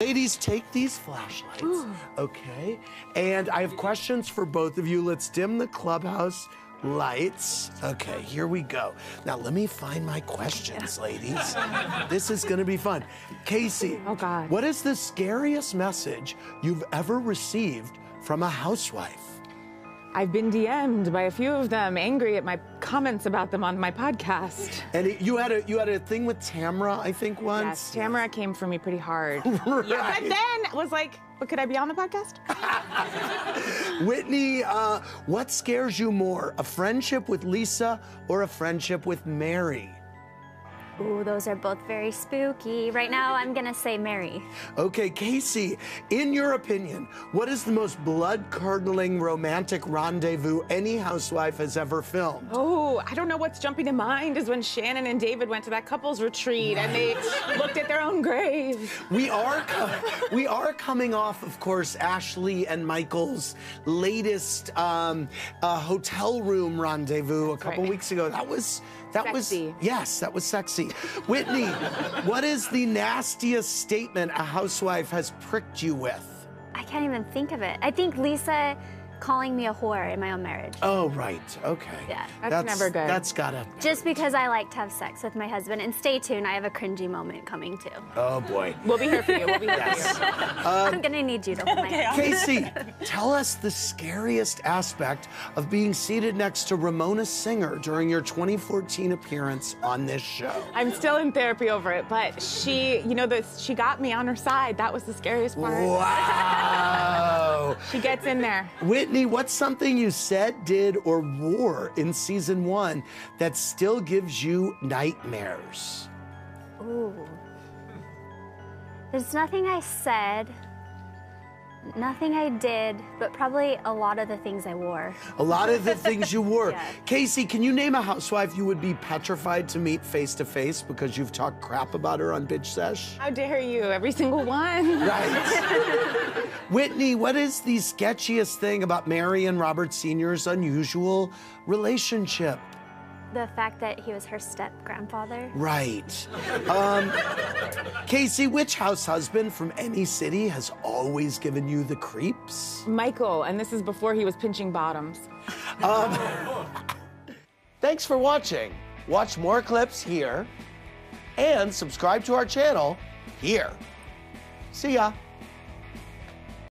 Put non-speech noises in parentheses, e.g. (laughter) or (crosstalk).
Ladies, take these flashlights, okay? And I have questions for both of you. Let's dim the clubhouse lights. Okay, here we go. Now, let me find my questions, ladies. this is gonna be fun. Casey. Oh, God. What is the scariest message you've ever received from a housewife? I've been DM'd by a few of them, angry at my comments about them on my podcast. And it- you had a you had a thing with Tamra, I think, Yes, once. Tamra came for me pretty hard. (laughs) Right. Yeah, but then was like, but could I be on the podcast? (laughs) Whitney, uh, what scares you more, a friendship with Lisa or a friendship with Mary? Ooh, those are both very spooky. Right now, I'm gonna say Mary. Okay, Casey, in your opinion, what is the most blood curdling romantic rendezvous any housewife has ever filmed? Oh, I don't know what's jumping to mind is when Shannon and David went to that couples retreat and they (laughs) looked at their own graves. We are co- we are coming off, of course, Ashley and Michael's latest um, uh, hotel room rendezvous a couple right. weeks ago. That was that Sexy. was yes, that was sexy. Whitney, what is the nastiest statement a housewife has pricked you with? I can't even think of it. I think Lisa calling me a whore in my own marriage. Oh, right. Okay. Yeah. That's never good. That's gotta. Just because I like to have sex with my husband. And stay tuned, I have a cringy moment coming too. Oh boy. We'll be here for you. We'll be here Yes. for you. Um, I'm gonna need you to hold my hand. Casey, tell us the scariest aspect of being seated next to Ramona Singer during your 2014 appearance on this show. I'm still in therapy over it, but she, you know, the, she got me on her side. That was the scariest part. Wow. (laughs) She gets in there. Whitney, what's something you said, did, or wore in season one that still gives you nightmares? Ooh. There's nothing I said, nothing I did, but probably a lot of the things I wore. A lot of the things you (laughs) wore. Yeah. Casey, can you name a housewife you would be petrified to meet face to face because you've talked crap about her on Bitch Sesh? How dare you? Every single one. Right. (laughs) Whitney, what is the sketchiest thing about Mary and Robert Sr.'s unusual relationship? The fact that he was her step grandfather. Right. Um, Casey, which house husband from any city has always given you the creeps? Michael, and this is before he was pinching bottoms. Thanks for watching. Watch more clips here and subscribe to our channel here. See ya.